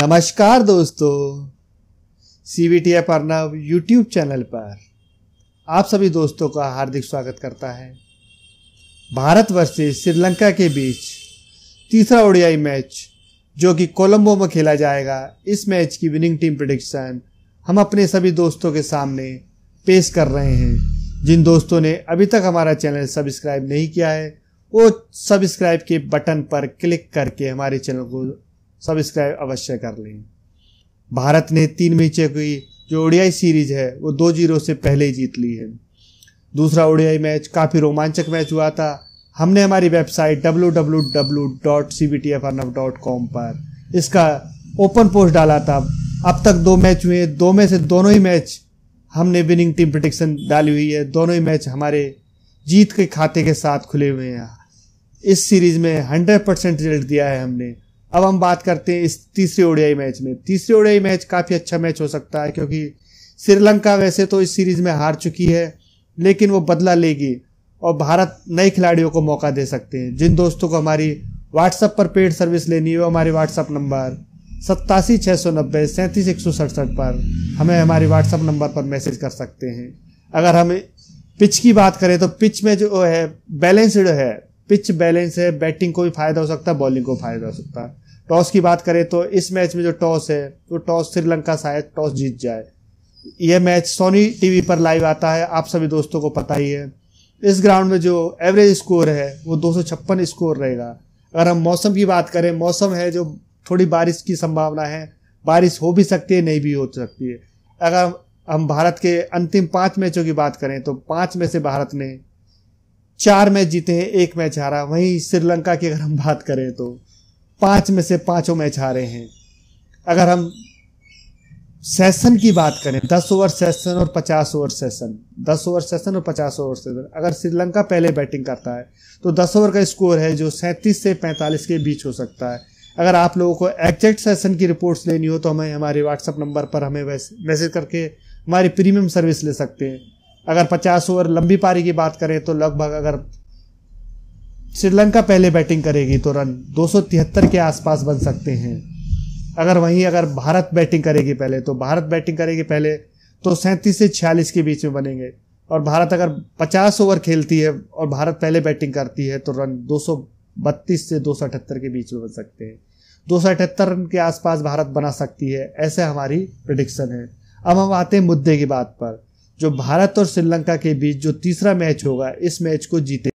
नमस्कार दोस्तों CVT Arnav YouTube channel पर आप सभी दोस्तों का हार्दिक स्वागत करता है। भारत वर्सेस श्रीलंका के बीच तीसरा ओडियाई मैच जो कि कोलंबो में खेला जाएगा, इस मैच की विनिंग टीम प्रडिक्शन हम अपने सभी दोस्तों के सामने पेश कर रहे हैं। जिन दोस्तों ने अभी तक हमारा चैनल सब्सक्राइब नहीं किया है, वो सब्सक्राइब के बटन पर क्लिक करके हमारे चैनल को सब्सक्राइब अवश्य कर लें। भारत ने तीन मैचों की, जो ओडियाई सीरीज़ है, वो दो ज़ीरो से पहले ही जीत ली है। दूसरा ओडियाई मैच काफ़ी रोमांचक मैच हुआ था। हमने हमारी वेबसाइट www.cbtfarnav.com पर इसका ओपन पोस्ट डाला था। अब तक दो मैच हुए, दो में से दोनों ही मैच हमने विनिंग टीम प्रोटेक्शन डाली हुई है। दोनों ही मैच हमारे जीत के खाते के साथ खुले हुए हैं। इस सीरीज़ में हंड्रेड परसेंट रिज़ल्ट दिया है हमने। अब हम बात करते हैं इस तीसरे ओडियाई मैच में। तीसरे ओडियाई मैच काफ़ी अच्छा मैच हो सकता है क्योंकि श्रीलंका वैसे तो इस सीरीज़ में हार चुकी है, लेकिन वो बदला लेगी और भारत नए खिलाड़ियों को मौका दे सकते हैं। जिन दोस्तों को हमारी व्हाट्सएप पर पेड सर्विस लेनी है, हमारे व्हाट्सएप नंबर सत्तासी छः सौ नब्बे, सैंतीस एक सौ सड़सठ पर हमें हमारे व्हाट्सएप नंबर पर मैसेज कर सकते हैं। अगर हम पिच की बात करें तो पिच में जो है बैलेंस्ड है। पिच बैलेंस है बैटिंग को भी फ़ायदा हो सकता है बॉलिंग को फ़ायदा हो सकता है। टॉस की बात करें तो इस मैच में जो टॉस है, वो टॉस श्रीलंका शायद टॉस जीत जाए। यह मैच सोनी टीवी पर लाइव आता है, आप सभी दोस्तों को पता ही है। इस ग्राउंड में जो एवरेज स्कोर है, वो दो सौ छप्पन स्कोर रहेगा। अगर हम मौसम की बात करें, मौसम है जो थोड़ी बारिश की संभावना है। बारिश हो भी सकती है, नहीं भी हो सकती है। अगर हम भारत के अंतिम पाँच मैचों की बात करें तो पाँच में से भारत ने चार मैच जीते हैं, एक मैच हारा। वहीं श्रीलंका की अगर हम बात करें तो। पाँच में से पाँचों मैच हारे हैं। अगर हम सेशन की बात करें, दस ओवर सेशन और पचास ओवर सेशन दस ओवर सेशन और पचास ओवर सेशन अगर श्रीलंका पहले बैटिंग करता है तो दस ओवर का स्कोर है जो सैंतीस से पैंतालीस के बीच हो सकता है। अगर आप लोगों को एग्जैक्ट सेशन की रिपोर्ट्स लेनी हो तो हमें हमारे व्हाट्सअप नंबर पर हमें मैसेज करके हमारी प्रीमियम सर्विस ले सकते हैं। अगर पचास ओवर लंबी पारी की बात करें तो लगभग अगर श्रीलंका पहले बैटिंग करेगी तो रन दो सौ तिहत्तर के आसपास बन सकते हैं। अगर वहीं अगर भारत बैटिंग करेगी पहले तो भारत बैटिंग करेगी पहले तो सैंतीस से छियालीस के बीच में बनेंगे। और भारत अगर 50 ओवर खेलती है और भारत पहले बैटिंग करती है तो रन 232 से दो सौ अठहत्तर के बीच में बन सकते हैं। दो सौ अठहत्तर रन के आसपास भारत बना सकती है, ऐसे हमारी प्रडिक्शन है। अब हम आते हैं मुद्दे की बात पर, जो भारत और श्रीलंका के बीच जो तीसरा मैच होगा, इस मैच को जीते